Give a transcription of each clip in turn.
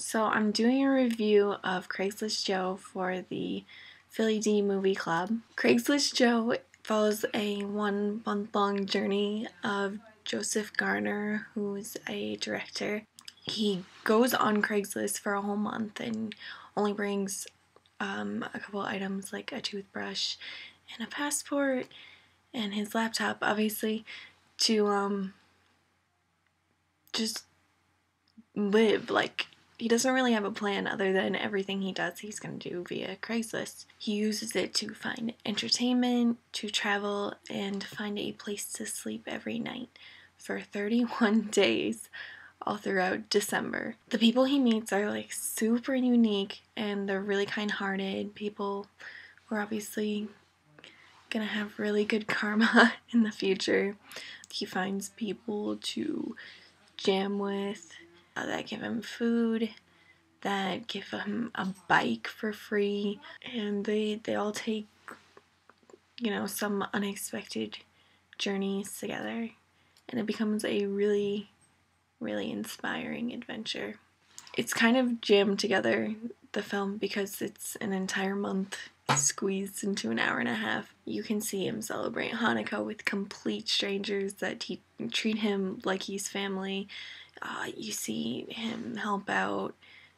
So I'm doing a review of Craigslist Joe for the Philly D Movie Club. Craigslist Joe follows a one month long journey of Joseph Garner, who's a director. He goes on Craigslist for a whole month and only brings um, a couple items like a toothbrush and a passport and his laptop, obviously, to um, just live like he doesn't really have a plan other than everything he does he's going to do via Craigslist. He uses it to find entertainment, to travel, and find a place to sleep every night for 31 days all throughout December. The people he meets are like super unique and they're really kind hearted people who are obviously gonna have really good karma in the future. He finds people to jam with Uh, that give him food, that give him a bike for free, and they they all take you know some unexpected journeys together, and it becomes a really really inspiring adventure. It's kind of jammed together the film because it's an entire month squeezed into an hour and a half. You can see him celebrate Hanukkah with complete strangers that he, treat him like he's family. Uh, you see him help out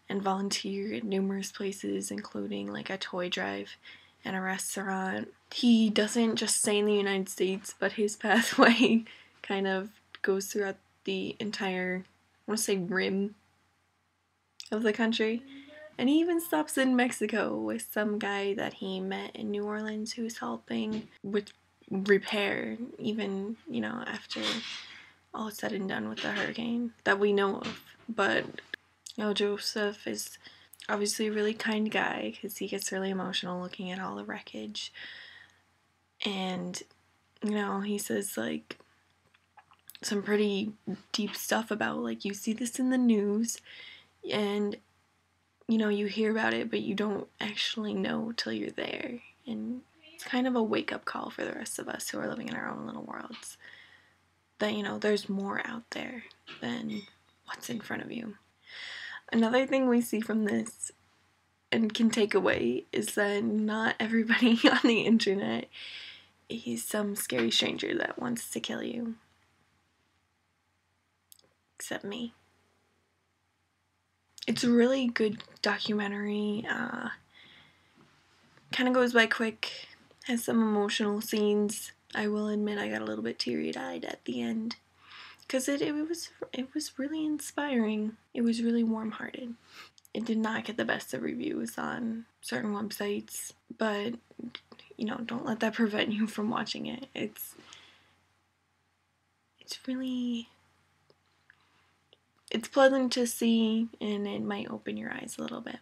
and volunteer at numerous places, including like a toy drive and a restaurant. He doesn't just stay in the United States, but his pathway kind of goes throughout the entire, I want to say, rim of the country. And he even stops in Mexico with some guy that he met in New Orleans who's helping with repair, even, you know, after all said and done with the hurricane that we know of. But, you know, Joseph is obviously a really kind guy because he gets really emotional looking at all the wreckage. And, you know, he says, like, some pretty deep stuff about, like, you see this in the news and you know, you hear about it, but you don't actually know till you're there. And it's kind of a wake up call for the rest of us who are living in our own little worlds. That, you know, there's more out there than what's in front of you. Another thing we see from this and can take away is that not everybody on the internet is some scary stranger that wants to kill you. Except me. It's a really good documentary. Uh, kind of goes by quick, has some emotional scenes. I will admit I got a little bit teary-eyed at the end because it, it was it was really inspiring. It was really warm-hearted. It did not get the best of reviews on certain websites, but you know, don't let that prevent you from watching it. It's it's really it's pleasant to see and it might open your eyes a little bit.